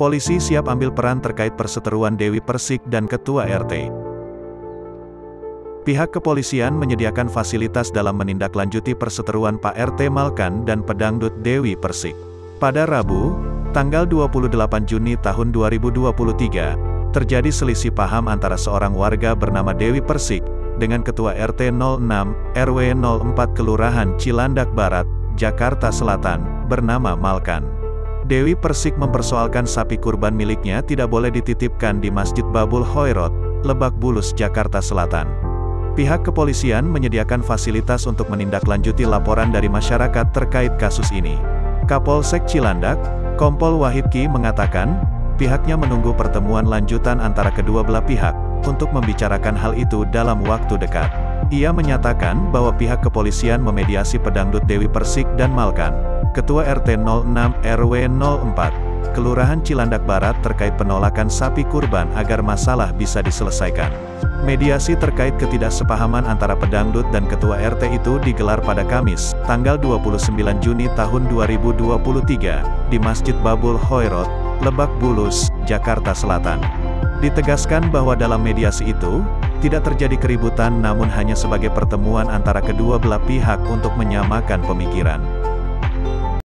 Polisi siap ambil peran terkait perseteruan Dewi Persik dan Ketua RT. Pihak kepolisian menyediakan fasilitas dalam menindaklanjuti perseteruan Pak RT Malkan dan pedangdut Dewi Persik. Pada Rabu, tanggal 28 Juni tahun 2023, terjadi selisih paham antara seorang warga bernama Dewi Persik, dengan Ketua RT 06, RW 04 Kelurahan Cilandak Barat, Jakarta Selatan, bernama Malkan. Dewi Persik mempersoalkan sapi kurban miliknya tidak boleh dititipkan di Masjid Babul Hoirot, Lebak Bulus, Jakarta Selatan. Pihak kepolisian menyediakan fasilitas untuk menindaklanjuti laporan dari masyarakat terkait kasus ini. Kapolsek Cilandak, Kompol Wahid Ki mengatakan, pihaknya menunggu pertemuan lanjutan antara kedua belah pihak, untuk membicarakan hal itu dalam waktu dekat. Ia menyatakan bahwa pihak kepolisian memediasi pedangdut Dewi Persik dan Malkan, Ketua RT 06 RW 04, Kelurahan Cilandak Barat terkait penolakan sapi kurban agar masalah bisa diselesaikan. Mediasi terkait ketidaksepahaman antara pedangdut dan ketua RT itu digelar pada Kamis, tanggal 29 Juni tahun 2023, di Masjid Babul Hoirot, Lebak Bulus, Jakarta Selatan. Ditegaskan bahwa dalam mediasi itu, tidak terjadi keributan namun hanya sebagai pertemuan antara kedua belah pihak untuk menyamakan pemikiran.